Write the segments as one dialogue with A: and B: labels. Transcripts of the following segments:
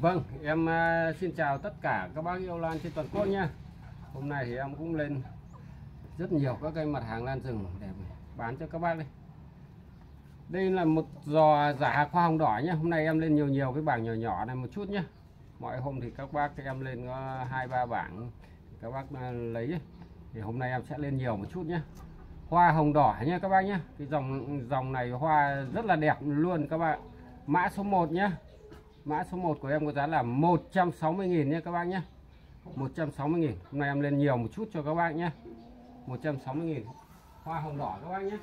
A: Vâng, em à, xin chào tất cả các bác yêu lan trên toàn quốc nha. Hôm nay thì em cũng lên rất nhiều các cây mặt hàng lan rừng để bán cho các bác đây. Đây là một giò giả hoa hồng đỏ nhé. Hôm nay em lên nhiều nhiều cái bảng nhỏ nhỏ này một chút nhé. Mọi hôm thì các bác em lên có hai ba bảng các bác à, lấy thì hôm nay em sẽ lên nhiều một chút nhé. Hoa hồng đỏ nha các bác nhé. Cái dòng dòng này hoa rất là đẹp luôn các bạn. Mã số 1 nhé. Mã số 1 của em có giá là 160.000 nha các bác nhé. 160.000 Hôm nay em lên nhiều một chút cho các bác nhé. 160.000 Hoa hồng đỏ các bác nhé.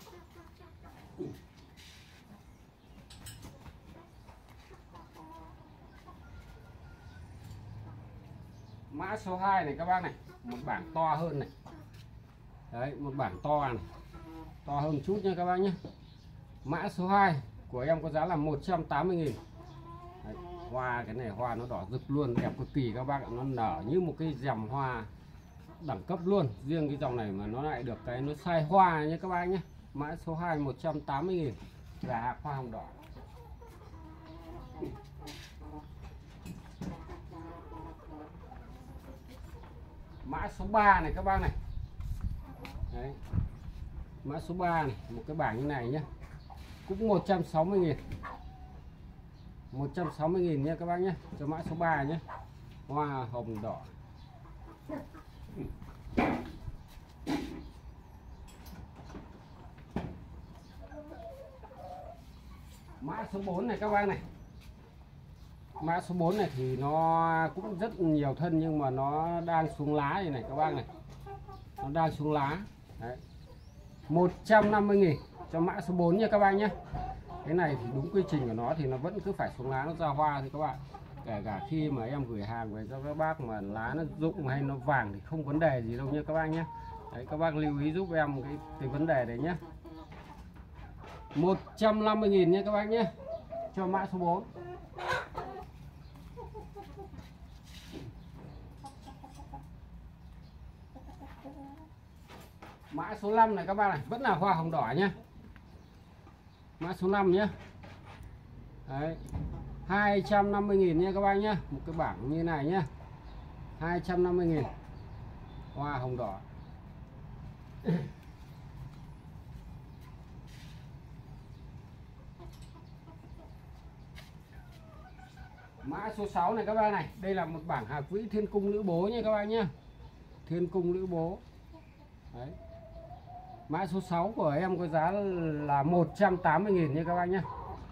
A: Mã số 2 này các bác này, Một bảng to hơn này. Đấy, một bảng to này. To hơn chút nha các bác nhé. Mã số 2 của em có giá là 180.000 hoa, cái này hoa nó đỏ rực luôn, đẹp cực kỳ các bác ạ. Nó nở như một cái dầm hoa đẳng cấp luôn. Riêng cái dòng này mà nó lại được cái, nó sai hoa nhé các bác nhé. Mã số 2 180 nghìn. Là hạt hoa hồng đỏ. Mã số 3 này các bác này. Đấy. mã số 3 này, một cái bảng như này nhé. Cũng 160 nghìn. 160.000 nha các bác nhé. Cho mã số 3 nhé. Hoa, hồng, đỏ. Mã số 4 này các bác này. Mã số 4 này thì nó cũng rất nhiều thân nhưng mà nó đang xuống lá này này các bác này. Nó đang xuống lá. Đấy. 150.000 cho mã số 4 nha các bác nhé cái này thì đúng quy trình của nó thì nó vẫn cứ phải xuống lá nó ra hoa thì các bạn. Kể cả khi mà em gửi hàng về cho các bác mà lá nó rụng hay nó vàng thì không vấn đề gì đâu nha các bác nhé. Đấy, các bác lưu ý giúp em cái cái vấn đề đấy nhé. 150.000 nhé các bác nhé. Cho mã số 4 mã số 5 này các bác này, vẫn là hoa hồng đỏ nhé mã số 5 nhé. Đấy 250.000 nha các bác nhé. Một cái bảng như này nhé. 250.000 hoa hồng đỏ. Mã số 6 này các bác này, đây là một bảng hạt vĩ thiên cung nữ bố nha các bác nhé. Thiên cung nữ bố. Đấy. Mã số 6 của em có giá là 180.000 nha các bác nhé.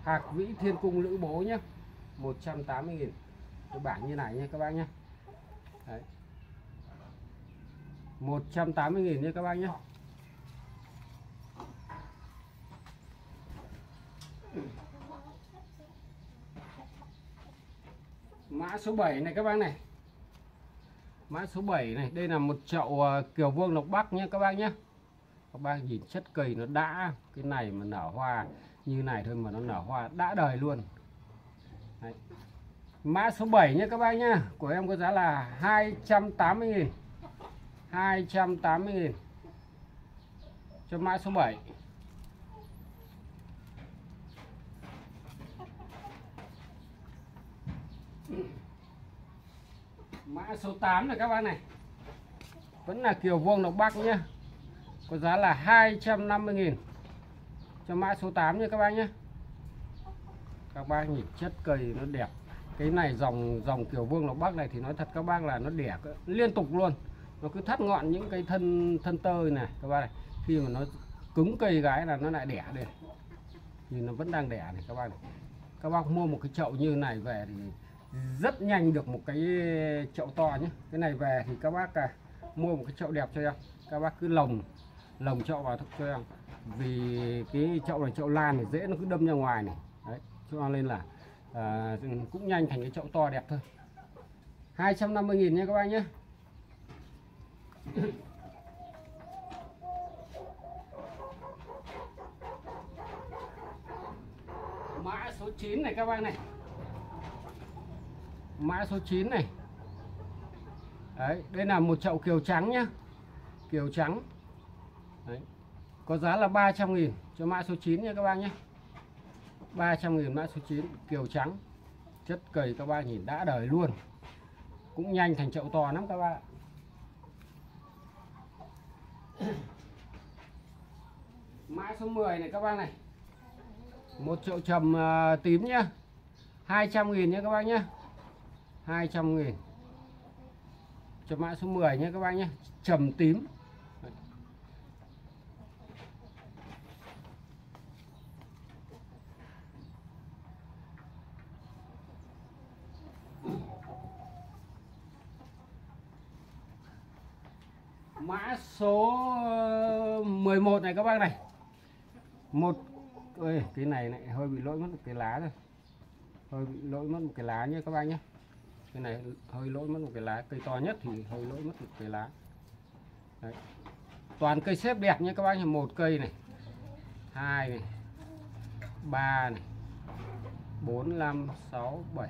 A: Hạc vĩ thiên cung lữ bố nhé. 180.000 cái bảng như này nha các bác nhé. Đấy. 180.000 nha các bác nhé. Mã số 7 này các bác này. Mã số 7 này Đây là một chậu ờ, kiều vương lộc bắc nhé các bác nhé các bác nhìn chất cây nó đã, cái này mà nở hoa như này thôi mà nó nở hoa đã đời luôn. Đấy. mã số 7 nhé các bác nhá của em có giá là 280.000 280.000 cho mã số 7 mã số 8 này các bác này. Vẫn là kiểu vuông độc bắc nhé có giá là 250.000 cho mã số 8 nha các bác nhé. Các bác nhìn chất cây nó đẹp. Cái này dòng dòng kiểu vương lộc bắc này thì nói thật các bác là nó đẹp liên tục luôn. Nó cứ thắt ngọn những cái thân thân tơi này các bác này. Khi mà nó cứng cây gái là nó lại đẻ đây thì nó vẫn đang đẻ này các bác này. Các bác mua một cái chậu như này về thì rất nhanh được một cái chậu to nhé. Cái này về thì các bác à, mua một cái chậu đẹp cho em. Các bác cứ lồng lồng chậu vào cho em. Vì cái chậu này chậu lan này dễ nó cứ đâm ra ngoài này. Đấy cho nên là à, cũng nhanh thành cái chậu to đẹp thôi. 250.000 nha các bác nhé. Mã số 9 này các bác này. Mã số 9 này. Đấy đây là một chậu kiều trắng nhá. Kiều trắng đấy. Có giá là 300 nghìn cho mã số 9 nha các bác nhé. 300 nghìn mã số 9 kiều trắng. Chất cầy các bác nhìn đã đời luôn. Cũng nhanh thành chậu to lắm các bác mã số 10 này các bác này. Một chậu trầm uh, tím nhá. 200 nghìn nhé các bác nhé 200 nghìn. Cho mã số 10 nhé các bác nhé trầm tím. Mã số ờ, 11 này các bác này. Một ơi cái này lại hơi bị lỗi mất một cái lá rồi hơi bị lỗi mất một cái lá nhé các bác nhé. Cái này hơi lỗi mất một cái lá, cây to nhất thì hơi lỗi mất một cái lá. Đấy. toàn cây xếp đẹp nhé các bác nhé, một cây này, hai này, ba này, bốn, năm, sáu, bảy,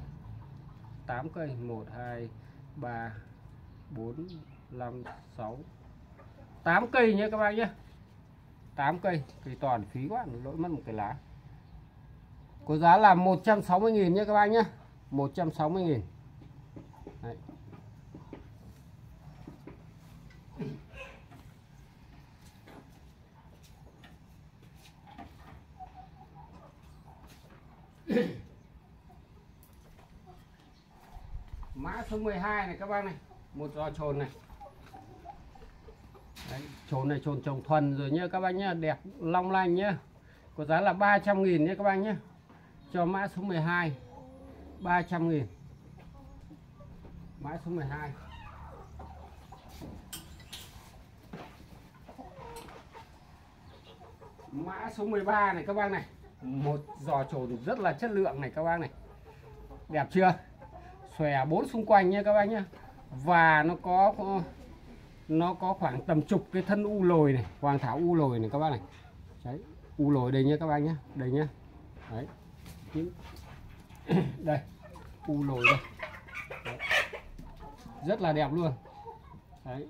A: tám cây. Một, hai, ba, bốn, năm, sáu 8 cây nhé các bác nhé. 8 cây thì toàn phí quá, lỗi mất một cái lá. Có giá là 160.000 nhé các bác nhé. 160.000 Đấy. mã số 12 này các bác này. Một giò trồn này. Đấy, trồn này trồn trồng thuần rồi nhá các bác nhá đẹp long lanh nhá. Có giá là 300 nghìn nhé các bác nhá. cho mã số 12 300 nghìn. Mã số 12 mã số 13 này các bác này một giò trồn rất là chất lượng này các bác này. Đẹp chưa? Xòe bốn xung quanh nhé các bác nhá. và nó có nó có khoảng tầm chục cái thân u lồi này hoàng thảo u lồi này các bác này. Đấy, u lồi đây nhé các bác nhé đây nhé đấy. Đây, u lồi đây. Đấy. rất là đẹp luôn. Đấy.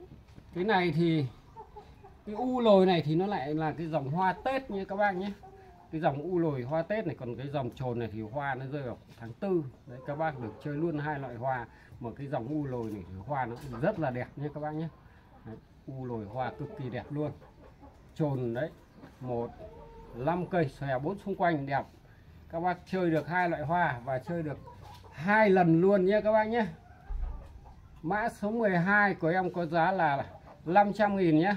A: Cái này thì, cái u lồi này thì nó lại là cái dòng hoa tết như các bác nhé cái dòng u lồi hoa tết này, còn cái dòng trồn này thì hoa nó rơi vào tháng tư. Đấy, các bác được chơi luôn hai loại hoa, mà cái dòng u lồi này thì hoa nó rất là đẹp nhé các bác nhé đấy, u lồi hoa cực kỳ đẹp luôn. Trồn đấy một năm cây xòe bốn xung quanh đẹp. Các bác chơi được hai loại hoa và chơi được hai lần luôn nhé các bác nhé. Mã số 12 của em có giá là 500.000 nhé.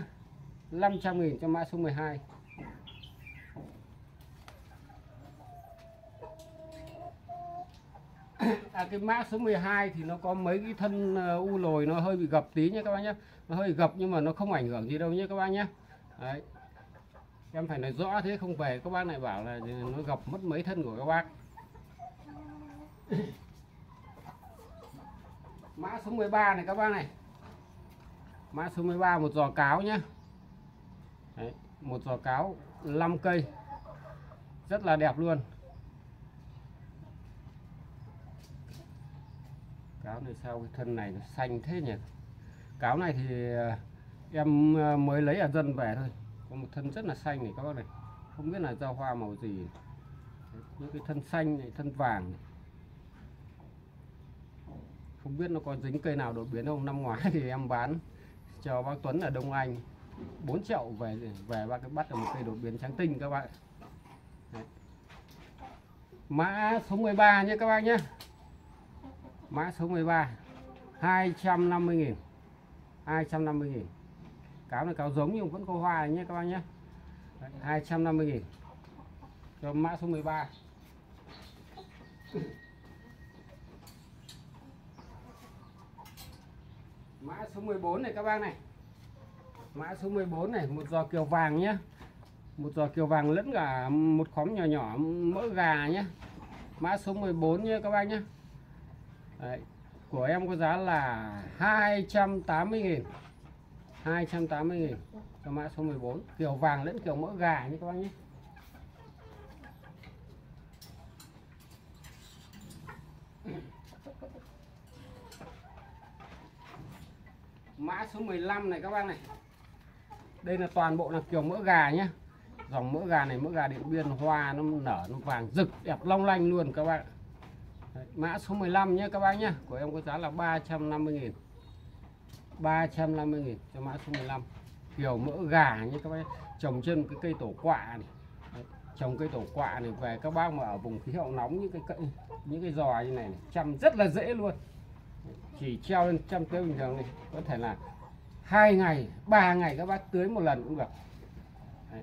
A: 500.000 cho mã số 12 à, cái mã số 12 thì nó có mấy cái thân ờ, u lồi nó hơi bị gập tí nhé các bác nhé nó hơi gập nhưng mà nó không ảnh hưởng gì đâu nhé các bác nhé. Đấy. em phải nói rõ thế không về các bác lại bảo là nó gập mất mấy thân của các bác. Mã số 13 này các bác này. Mã số 13 một giò cáo nhé. Đấy, một giò cáo 5 cây. Rất là đẹp luôn. Cáo này sao cái thân này nó xanh thế nhỉ? Cáo này thì ờ, em ờ, mới lấy ở dân về thôi. Có một thân rất là xanh này, các bác này. Không biết là do hoa màu gì. Những cái thân xanh này, thân vàng này. không biết nó có dính cây nào đột biến không? Năm ngoái thì em bán cho bác Tuấn ở Đông Anh 4 chậu về về bác cái bắt được một cây đột biến trắng tinh, các bạn Đấy. mã số 13 nhé, các bạn nhé. Mã số 13 250 nghìn. 250 nghìn. Cáo này cáo giống nhưng vẫn có hoa này nhé các bác nhé. Đấy, 250 nghìn. Cho mã số 13 mã số 14 này các bác này. Mã số 14 này một giò kiều vàng nhé. Một giò kiều vàng lẫn cả một khóm nhỏ nhỏ mỡ gà nhé. Mã số 14 nhé các bác nhé. Đấy của em có giá là 280 nghìn. 280 nghìn. Cho mã số 14 kiểu vàng lẫn kiểu mỡ gà nhé các bác nhé. Mã số 15 này các bác này. Đây là toàn bộ là kiểu mỡ gà nhé. Dòng mỡ gà này, mỡ gà điện biên, hoa, nó nở, nó vàng rực, đẹp long lanh luôn các bạn mã số 15 nhé các bác nhé. Của em có giá là 350.000 350.000 cho mã số 15 kiểu mỡ gà như các bác trồng trên cái cây tổ quạ này. Đấy, trồng cây tổ quạ này về các bác mà ở vùng khí hậu nóng những cái cây những cái giò như này, này chăm rất là dễ luôn. Chỉ treo lên chăm tưới bình thường này có thể là hai ngày ba ngày các bác tưới một lần cũng được. Đấy.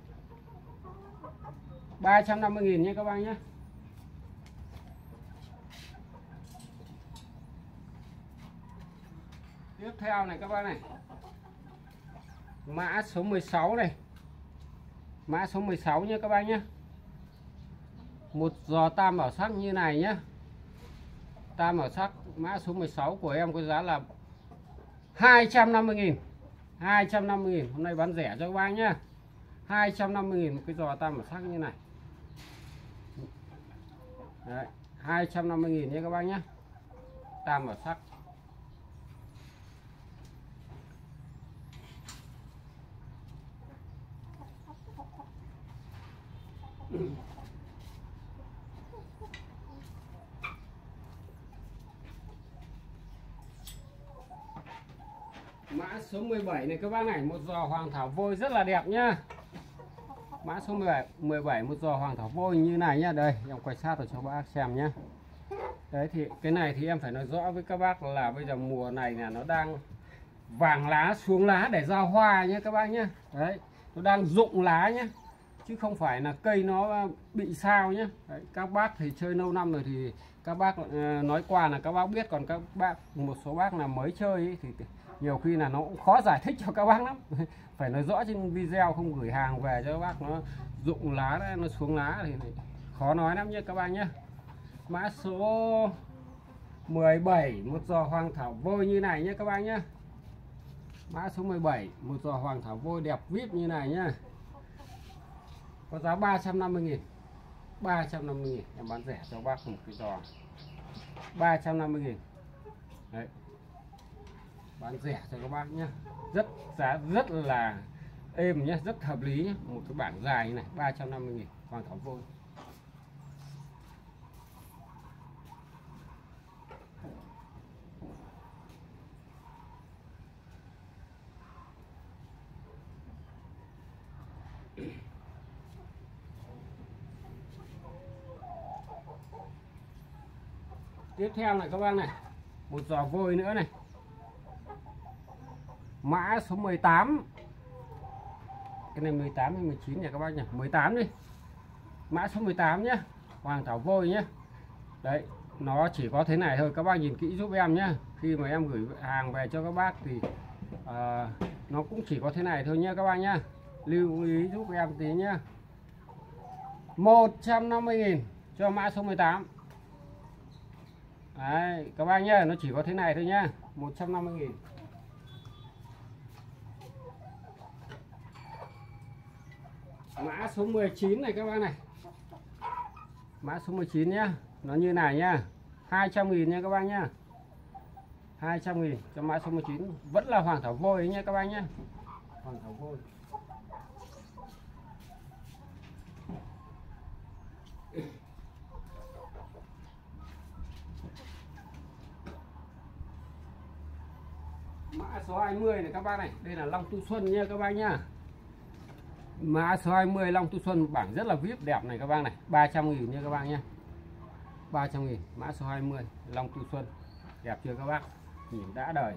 A: 350.000 nhé các bác nhé. Tiếp theo này các bác này. Mã số 16 này. Mã số 16 nhé các bác nhé một giò tam bảo sắc như này nhé tam bảo sắc mã số 16 của em có giá là 250.000 250.000 hôm nay bán rẻ cho các bác nhé 250.000 một cái giò tam bảo sắc như này. Đấy, 250.000 nhé các bác nhé tam bảo sắc. Mã số 17 này các bác này một giò hoàng thảo vôi rất là đẹp nhá. Mã số 17 17 một giò hoàng thảo vôi như này nhá. Đây, em quay sát rồi cho bác xem nhá. Đấy thì cái này thì em phải nói rõ với các bác là bây giờ mùa này là nó đang vàng lá xuống lá để ra hoa nhé các bác nhé. Đấy, nó đang rụng lá nhé chứ không phải là cây nó bị sao nhé Đấy, các bác thì chơi lâu năm rồi thì các bác uh, nói qua là các bác biết còn các bác một số bác là mới chơi ấy, thì nhiều khi là nó cũng khó giải thích cho các bác lắm. Phải nói rõ trên video không gửi hàng về cho các bác nó rụng lá đấy, nó xuống lá thì khó nói lắm nhé các bác nhé mã số 17 một giò hoàng thảo vôi như này nhé các bác nhé mã số 17 một giò hoàng thảo vôi đẹp vip như này nhá có giá 350 nghìn. 350 nghìn. Em bán rẻ cho bác một cái giò. 350 nghìn. Đấy. Bán rẻ cho các bác nhé rất, giá rất là êm nhé rất hợp lý nhé một cái bảng dài như này 350 nghìn. Hoàng thảo vôi tiếp theo này các bác này một giò vôi nữa này. Mã số 18 cái này 18 hay 19 nhỉ các bác nhỉ? 18 đi. Mã số 18 nhé Hoàng Thảo Vôi nhé đấy nó chỉ có thế này thôi các bác nhìn kỹ giúp em nhé khi mà em gửi hàng về cho các bác thì uh, nó cũng chỉ có thế này thôi nhé các bác nhé lưu ý giúp em tí nhé 150.000 cho mã số 18 Đấy, các bác nhé, nó chỉ có thế này thôi nhá 150 nghìn. Mã số 19 này các bác này. Mã số 19 nhá Nó như này nhá 200 nghìn nha các bác nhá. 200 nghìn cho mã số 19 Vẫn là hoàng thảo vôi nhá các bác nhá. Hoàng thảo vôi. Mã số 20 này các bác này. Đây là Long Tu Xuân nha các bác nhá. Mã số 20 Long Tu Xuân, bảng rất là vip đẹp này các bác này. 300 nghìn nha các bác nhá. 300 nghìn, mã số 20 Long Tu Xuân. Đẹp chưa các bác? Nhìn đã đời.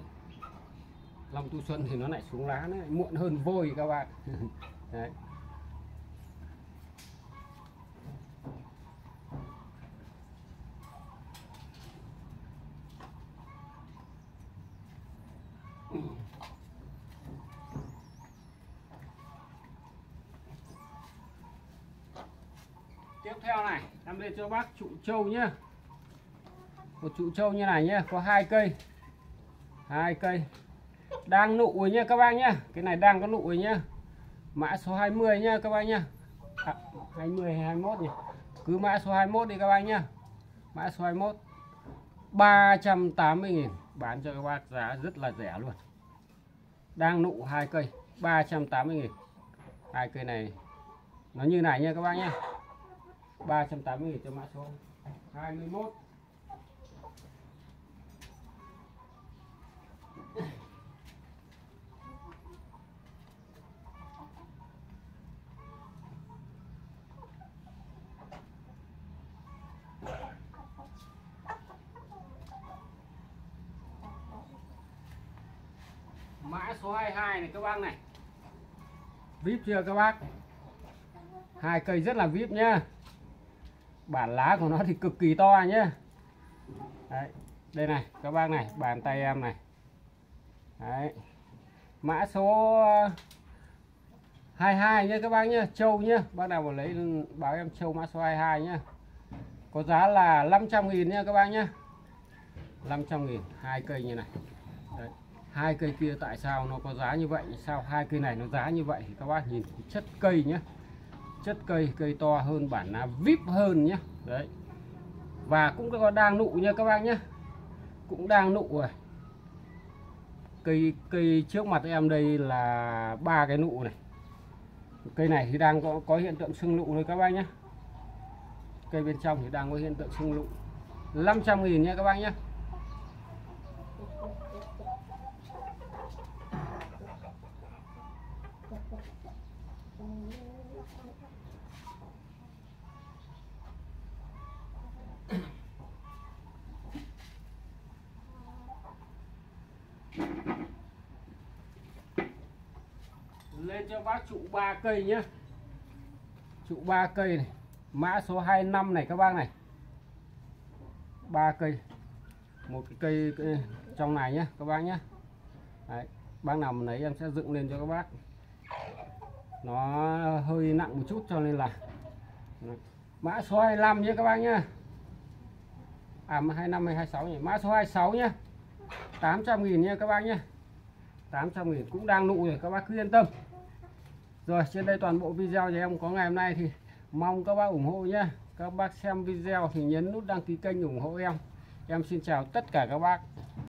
A: Long Tu Xuân thì nó lại xuống lá nó lại muộn hơn vôi các bạn đấy tiếp theo này em lên cho bác trụ trâu nhá. Một trụ trâu như này nhá có hai cây. Hai cây. Đang nụ rồi nhá các bác nhá. Cái này đang có nụ rồi nhá. Mã số 20 nhá các bác nhá. À, 20 hay 21 nhỉ? Cứ mã số 21 đi các bác nhá. Mã số 21 380 nghìn. Bán cho các bác giá rất là rẻ luôn. Đang nụ hai cây. 380 nghìn. Hai cây này nó như này nha các bác nhé 380 nghìn cho mã số. 21 mã số 22 này các bác này. Vip chưa các bác? Hai cây rất là vip nhá bản lá của nó thì cực kỳ to nhá. Đấy, đây này các bác này bàn tay em này. Đấy. mã số ờ, 22 nhé các bác nhé châu nhé bác nào mà lấy báo em châu mã số 22 nhé có giá là 500 nghìn nha các bác nhé 500 nghìn hai cây như này. Đấy. hai cây kia tại sao nó có giá như vậy sao hai cây này nó giá như vậy thì các bác nhìn chất cây nhé chất cây cây to hơn bản là vip hơn nhé đấy. Và cũng có đang nụ nha các bác nhé cũng đang nụ rồi. Cây cây trước mặt em đây là ba cái nụ này. Cây này thì đang có có hiện tượng sưng nụ rồi các bác nhé cây bên trong thì đang có hiện tượng sưng nụ. 500 nghìn nha các bác nhé lên cho bác trụ ba cây nhé trụ ba cây này mã số 25 này các bác này. Ba cây một cái cây, cây trong này nhé các bác nhé Đấy, bác nào mà lấy em sẽ dựng lên cho các bác. Nó hơi nặng một chút cho nên là mã số 25 nhé các bác nhé à 25 hay 26 nhỉ? Mã số 26 nhé 800 nghìn nha các bác nhé 800 nghìn cũng đang nụ rồi các bác cứ yên tâm rồi, trên đây toàn bộ video của em có ngày hôm nay thì mong các bác ủng hộ nhé. Các bác xem video thì nhấn nút đăng ký kênh ủng hộ em. Em xin chào tất cả các bác.